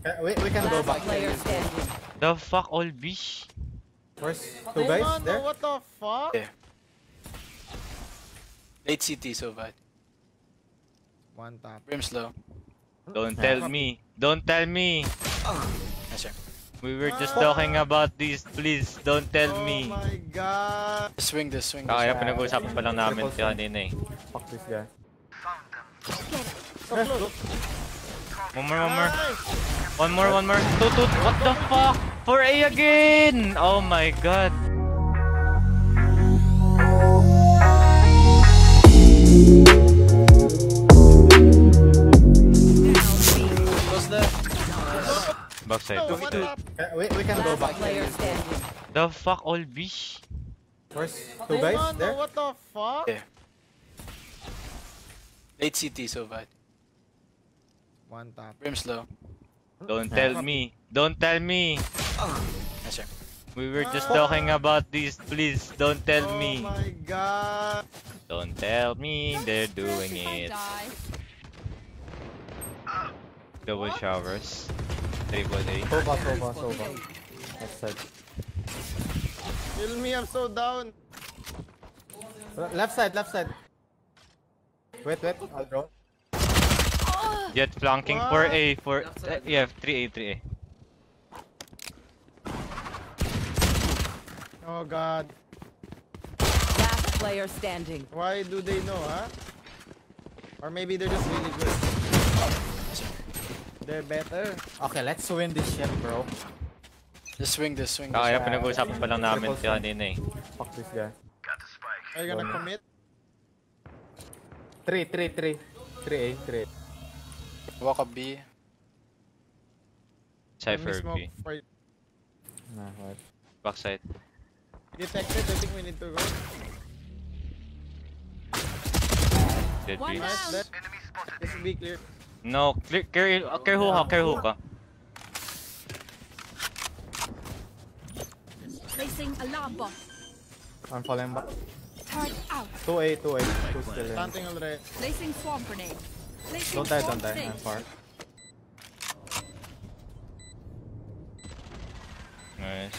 We, we can go back. The fuck, all bish? Where's two guys there? what the fuck? Yeah. Late CT, so bad. One tap. Brim's low. Don't tell me. Don't tell me. Nice sir. We were just talking about this. Please, don't tell oh me. my god. Swing this, swing this. Kaya pinag-uusapan pa lang namin kanina eh. Fuck this guy. So close. One more, one more. One more, one more. Toot, toot. What the fuck? For A again! Oh my god. Close left. Backside. No, one tap. Uh, We, we can go Last back. The fuck, all bish? Where's two guys there? what the fuck? Yeah. Late CT, so bad. One tap. Brim's low. Don't tell me. Don't tell me. Nice sir. We were just talking about this. Please, don't tell oh me. my god. Don't tell me they're doing it. Double showers. Triple A. Sova, Sova, Sova. Left side. Kill me, I'm so down. Left side, left side. Wait, wait. I'll draw. Jett flanking for A. For uh, yeah, 3A, 3A. Oh god. Last player standing. Why do they know, huh? Or maybe they're just really good. They're better. Okay, let's win this shit, bro. Just swing this, swing this. Kaya pinag-uusapan pa lang namin Triple siya kanina eh. Fuck this guy. Are you gonna commit? 3, 3, 3. 3A, 3A. Walk up B. Cypher B. you. Nah, what? Backside. Detected, I think we need to go. Dead B. Nice. This will be clear. No, clear, clear, uh, clear hookah, clear hookah. Placing alarm bot. I'm falling back. Turret out. 2A, 2A. 2 still in. Planting already. Placing swarm grenade. Placing Don't die, swarm don't die. grenade. I'm far. Nice.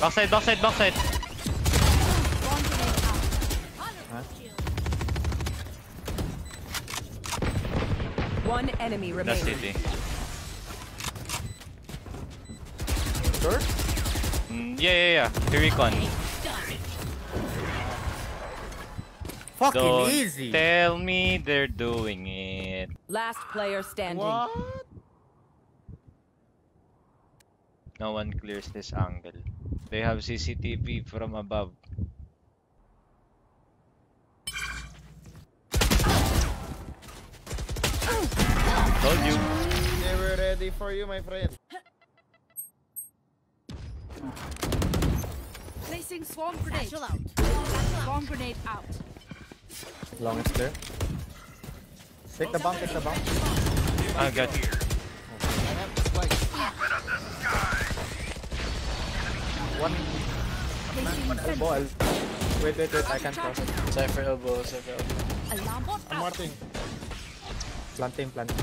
Backside, backside, backside. Swarm grenade out. One enemy Last remaining. city. Sure? Mm, yeah, yeah, yeah. The recon. Fucking Don't easy. tell me they're doing it. Last player standing. What? No one clears this angle. They have CCTV from above. Told you. They were ready for you, my friend. Placing swarm grenade. out. Swarm grenade out. Long is clear. Take the bump, take the bump. I got you. One Placing elbow. fence. el- Wait, wait, wait. I can't cross. It. Cypher elbow, cypher elbow. Alarm bot I'm out. marting. Planting, planting.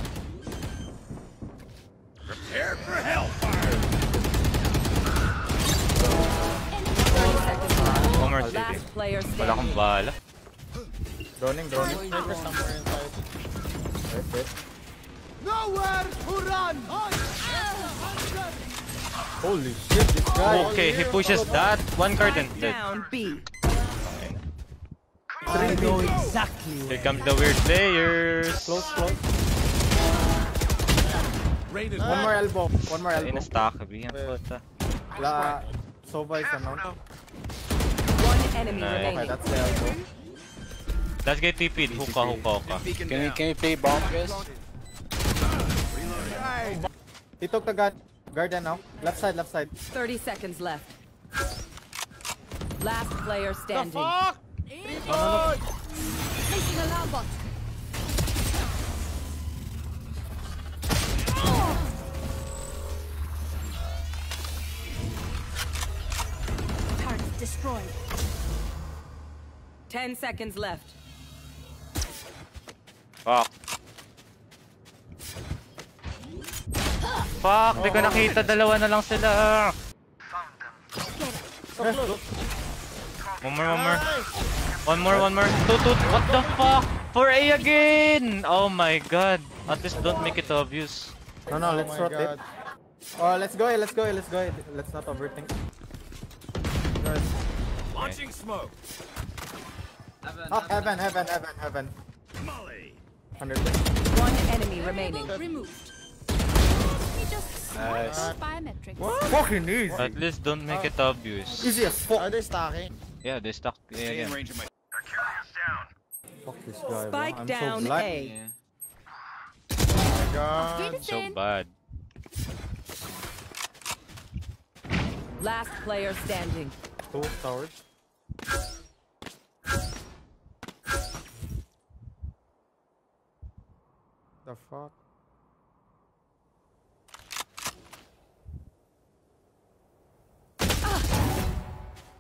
One more city. Last Wala akong bala. Droning, droning. Sniper somewhere inside. Wait, wait. Holy shit, this guy. Oh, okay, he pushes that. One curtain. Dead. Down B. Three B. Here comes the weird players. Close, close. One more elbow. One more elbow. a stock. Bihan puta. La Sova is unknown. One enemy Nice. Okay, that's the elbow. Let's get TP'd. Hookah, hookah, hookah. Can we, can we play bomb, guys? He took the gun. Guardian now. Left side, left side. 30 seconds left. Last player The standing. fuck? Oh, Placing alarm bot. Turret destroyed. 10 seconds left. Fuck. Fuck, di ko nakita. Dalawa na lang sila. One more, one more. One more, one more. Two, two. What the fuck? 4A again! Oh my god. At least don't make it obvious. No, no, Oh let's my rotate. God. Oh, let's go, let's go, let's go. Let's not overthink. Guys. Launching smoke. Up, heaven, heaven, heaven, heaven. Molly. 100. One enemy remaining. Removed. Nice. biometrics. Fucking easy. At least don't make it uh, obvious. Easy as fuck. Are they stacking? Eh? Yeah, they stuck. Yeah, Stay in yeah. range of my. Fuck this guy, bro. Spike I'm down oh so black. A. yeah. God. So bad. Last player standing. Two towers. The fuck?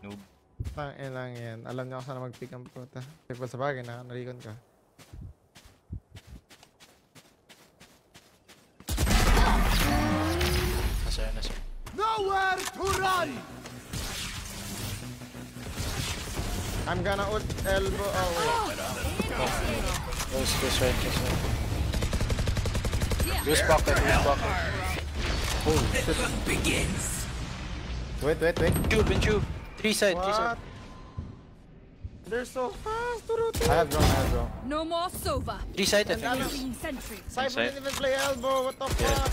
Noob. Tangin lang yan. Alam niyo kung saan mag-pick ang puta. Pero sa bagay, na narikon ka. Nasa yun, nasa. Nowhere to run. I'm gonna ult elbow. Oh, wait. Goes, goes right, goes right. Goose pocket, goose pocket. Wait, wait, wait. Tube, in tube. Three side, what? three side. They're so fast. I have drone, I have drone. No more Sova. Three side, I think. Using sentry. Cypher didn't even play elbow. What the fuck?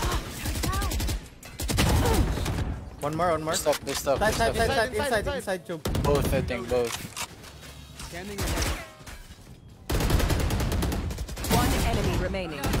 One more, one more. Stop, they stop, Side, side, side, side, Inside, inside, inside. inside, tube. Both, I think, both. Scanning ahead. One enemy remaining.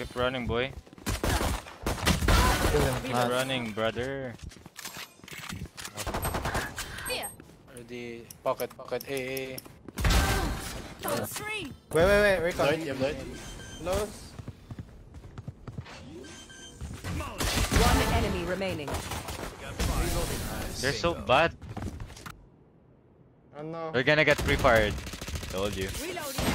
Keep running, boy. Keep Nice. running, brother. Here. Ready, pocket, pocket. A, A, A. Wait, wait, wait, wait. Light, you have light. Close. One enemy remaining. They're so bad. Ano? We're gonna get pre-fired. Told you. Reloading.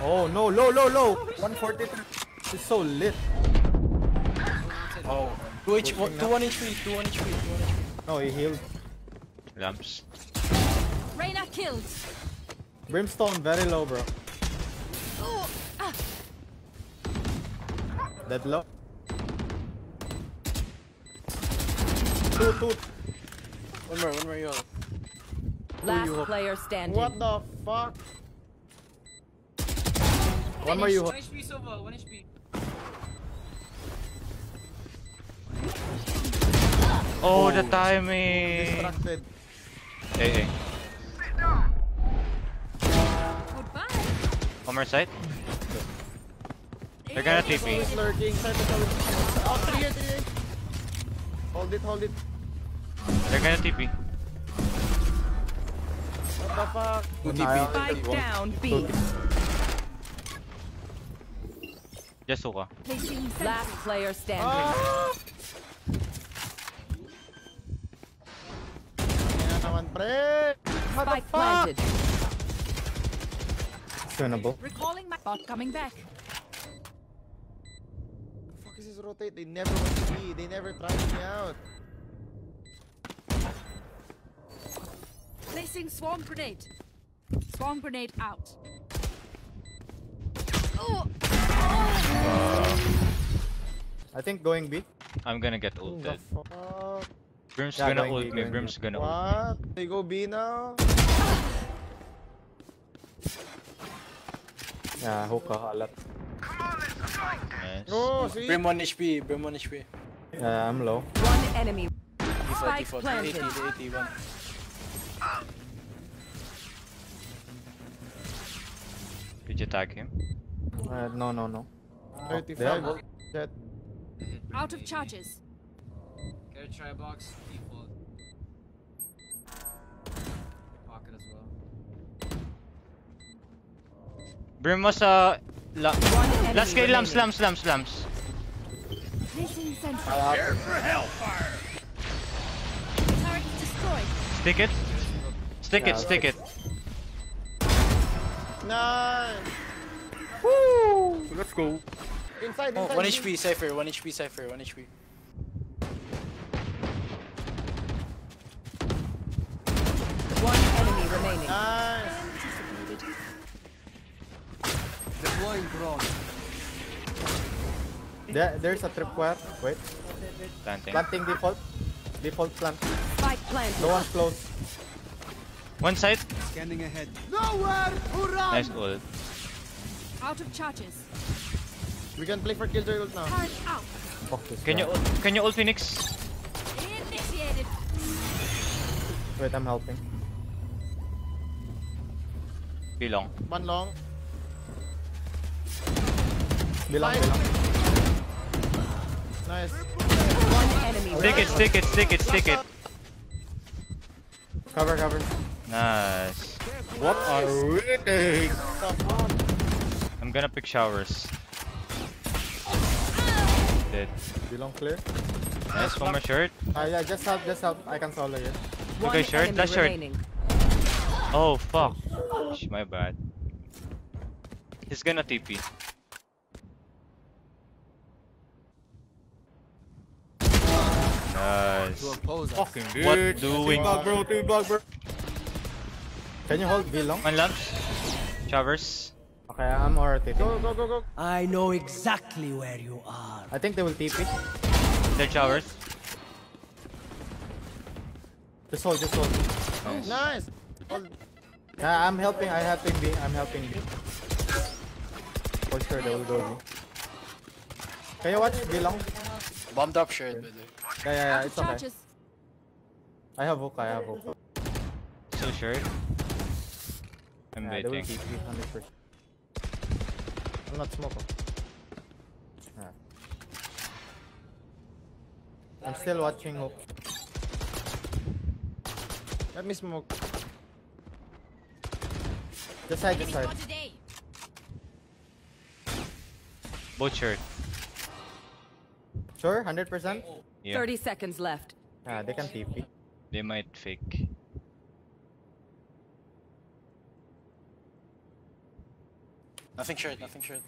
Oh, no, low, low, low. 143. It's so lit. Oh. Two H, one, two one HP, two one HP, two one HP. No, he healed. Lamps. Reyna killed. Brimstone, very low, bro. Ah. Dead low. Two, two. One more, one more, yo. Last player standing. What the fuck? One more you. One HP Sova, one HP. Oh, the timing. Distracted. Hey, hey. Goodbye. One more side. They're gonna TP. Always lurking. Cypher's always. Oh, three here, three here. Hold it, hold it. They're gonna TP. What the fuck? Two TP. Spike down B. Just hookah. Last player standing. Ah! Pre. Spike planted. Winnable. Recalling my bot coming back. The fuck is this rotate? They never went to me. They never tried me out. Placing swarm grenade. Swarm grenade out. Oh. I think going B. I'm gonna get What the ulted. Fuck? Brim's Yeah, gonna going ult me. Brim's gonna ult me. What? They go B now? Yeah, hookah a lot. Nice. Oh, see? Brim 1 HP, Brim 1 HP. Yeah, I'm low. One enemy. Default, Spike default. planted. 80, the 81. Did you tag him? Uh, no, no, no. 35. Jett. Out of charges. Get a try box, default. Pocket as well. Brim mo sa... La One enemy last kill, lams, remaining. lams, lams, lams. Placing sentry. Prepare for hellfire. Turret destroyed. Stick it. Stick it, stick it. Nice. Let's go. Inside, Oh, inside. 1 HP, Cypher, 1 HP, Cypher, 1 HP. One enemy remaining. Nice. Deploying drone. There, there's a tripwire. Wait. Planting. Planting default. Default plant. Spike planted. No one's close. One side. Scanning ahead. Nowhere to run. Nice ult. Out of charges. We can play for Killjoy ult now. Turret out. Fuck this Can you guy. ult- can you ult Phoenix? Initiated. Wait, I'm helping. Bilong. One long. Bilang, Fine. bilang. Nice. One enemy Stick it, stick it, stick it, stick it. Cover, cover. Nice. What are we doing? I'm gonna pick showers. Dead. Bilang clear. Nice, one more shirt. Ah, yeah, just help, just help. I can solo you. One Okay, short, enemy last short. remaining. Oh, fuck. Sh- My bad. He's gonna TP. Nice. Fucking What doing? bro, T-bug, bro. Can you hold Bilong? One lamps. Showers. Okay, I'm rotating. Go, go, go, go. I know exactly where you are. I think they will TP. Dead showers. Just hold, just hold. Nice. Nice. Hold. Yeah, I'm helping, I'm helping B, I'm helping B. For sure, they will go B. Can you watch Bilong? Bomb drop short, by the. Yeah, yeah, yeah, it's okay. I have hook, I have hook. So short. I'm Yeah, they will waiting. TP, 100%. I'm not smoke. Yeah. I'm still watching hook. Let me smoke. Just side, just side. today. Both. Sure, 100%? Yeah. 30 seconds left. Yeah, they can TP. They might fake. Nothing short, nothing short.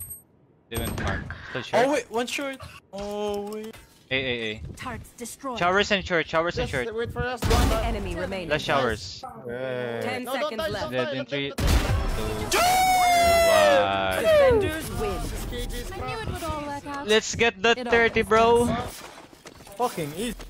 They went mark. Still short. Oh wait, one short. Oh wait. A, A, A. Turrets destroyed. Showers and short, showers and Just short. wait for us. One enemy remaining. Last showers. Hey. 10 No, don't seconds die, left. don't Dead die, in don't three, die, two, one. Defenders win. I knew it would all work out. Let's get the 30, bro. Fucking easy.